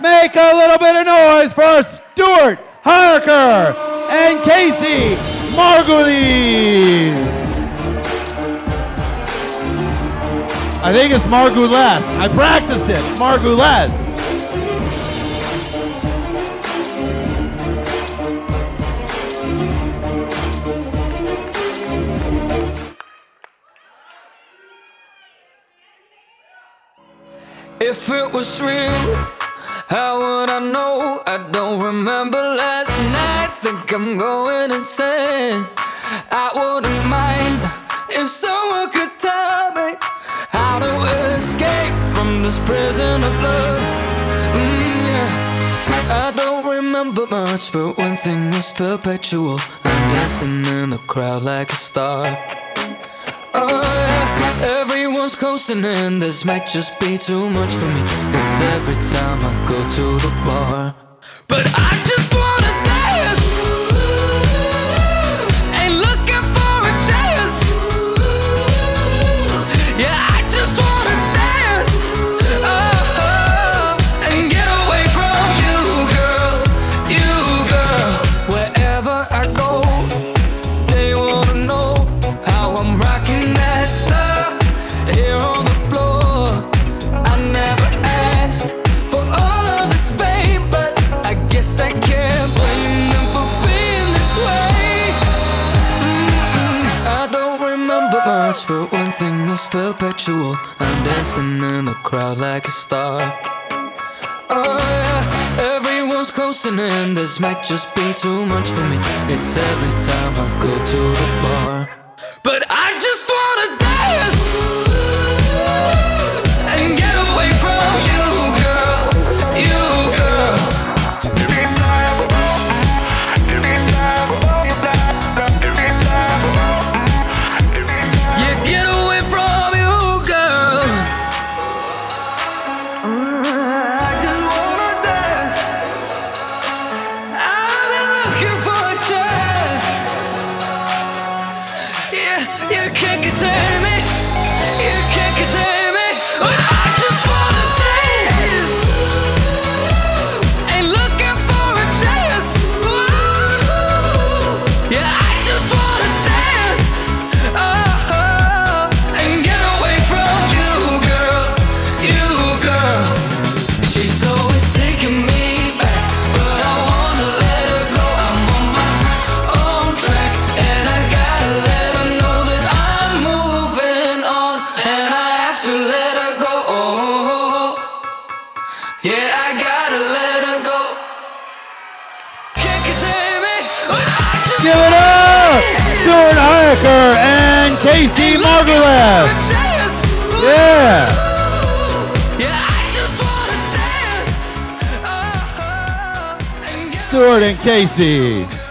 Make a little bit of noise for Stuart Harker and Casey Margulies. I think it's Margules. I practiced it. Margules. If it was real, how would I know? I don't remember last night. Think I'm going insane. I wouldn't mind if someone could tell me how to escape from this prison of love. Mm, yeah. I don't remember much, but one thing is perpetual. I'm dancing in the crowd like a star. Oh yeah, everyone's coasting in. This might just be too much for me. It's every time I go to the bar. But I just wanna dance. Ain't looking for a chance. Yeah, I just wanna dance. Oh, and get away from you, girl. You, girl. Wherever I go. They wanna know how I'm rocking that much, but one thing is perpetual. I'm dancing in the crowd like a star. Oh yeah, everyone's closing in. This might just be too much for me. It's every time I go to the bar. But I just wanna dance can't Give it up! Stuart Harker and Casey Margules. dance. Yeah. Yeah, I just wanna dance. And get Stuart and Casey.